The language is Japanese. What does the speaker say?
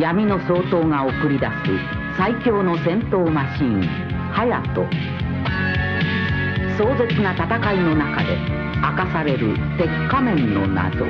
闇の総統が送り出す最強の戦闘マシーンハヤト。壮絶な戦いの中で明かされる鉄仮面の謎。